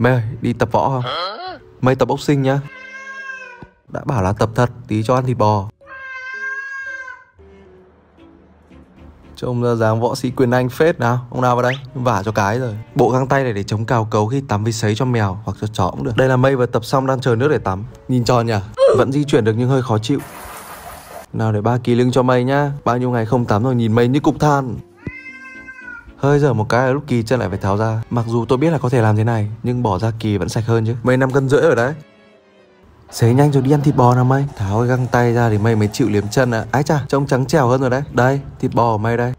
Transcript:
Mày ơi, đi tập võ không? Mày tập boxing nhá. Đã bảo là tập thật, tí cho ăn thịt bò. Trông ra dáng võ sĩ quyền anh phết nào. Ông nào vào đây? Vả cho cái rồi. Bộ găng tay này để chống cào cấu khi tắm với sấy cho mèo Hoặc cho chó cũng được. Đây là mây vừa tập xong đang chờ nước để tắm. Nhìn tròn nhỉ? Vẫn di chuyển được nhưng hơi khó chịu. Nào để ba kỳ lưng cho mây nhá. Bao nhiêu ngày không tắm rồi nhìn mây như cục than Hơi dở một cái là lúc kỳ chân lại phải tháo ra. Mặc dù tôi biết là có thể làm thế này Nhưng bỏ ra kỳ vẫn sạch hơn chứ. Mây năm cân rưỡi ở đấy. Xế nhanh rồi đi ăn thịt bò nào mây Tháo cái găng tay ra thì mây mới chịu liếm chân à Ái chà trông trắng trẻo hơn rồi đấy. Đây thịt bò của mây đây